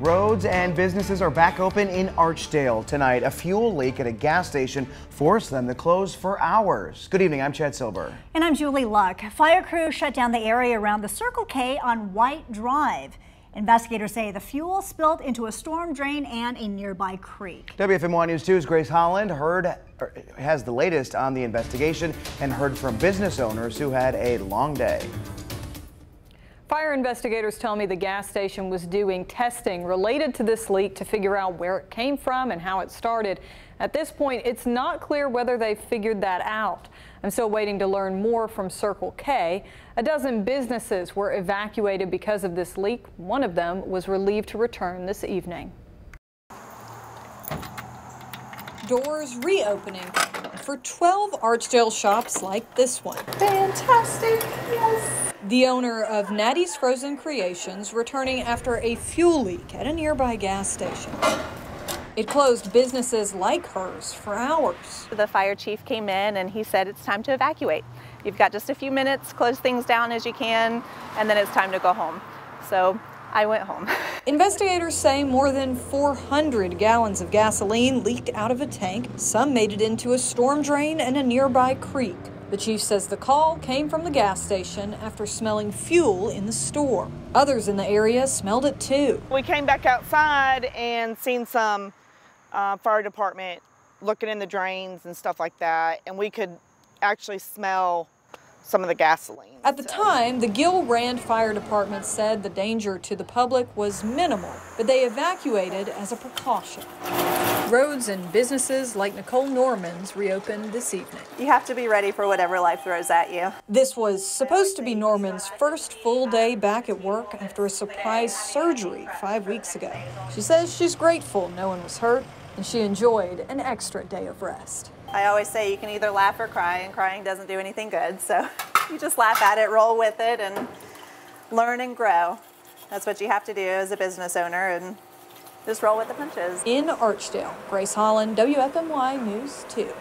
Roads and businesses are back open in Archdale tonight. A fuel leak at a gas station forced them to close for hours. Good evening, I'm Chad Silver. And I'm Julie Luck. Fire crews shut down the area around the Circle K on White Drive. Investigators say the fuel spilled into a storm drain and a nearby creek. WFMY News 2's Grace Holland heard er, has the latest on the investigation and heard from business owners who had a long day. Fire investigators tell me the gas station was doing testing related to this leak to figure out where it came from and how it started. At this point, it's not clear whether they've figured that out. I'm still waiting to learn more from Circle K. A dozen businesses were evacuated because of this leak. One of them was relieved to return this evening. Doors reopening for 12 Archdale shops like this one. Fantastic, yes. The owner of Natty's Frozen Creations returning after a fuel leak at a nearby gas station. It closed businesses like hers for hours. The fire chief came in and he said it's time to evacuate. You've got just a few minutes, close things down as you can, and then it's time to go home. So I went home. Investigators say more than 400 gallons of gasoline leaked out of a tank. Some made it into a storm drain and a nearby creek. The chief says the call came from the gas station after smelling fuel in the store. Others in the area smelled it too. We came back outside and seen some uh, fire department looking in the drains and stuff like that, and we could actually smell some of the gasoline. At the so. time, the Guil-Rand Fire Department said the danger to the public was minimal, but they evacuated as a precaution. Roads and businesses like Nicole Norman's reopened this evening. You have to be ready for whatever life throws at you. This was supposed to be Norman's first full day back at work after a surprise surgery five weeks ago. She says she's grateful no one was hurt and she enjoyed an extra day of rest. I always say you can either laugh or cry, and crying doesn't do anything good. So you just laugh at it, roll with it, and learn and grow. That's what you have to do as a business owner, and just roll with the punches. In Archdale, Grace Holland, WFMY News 2.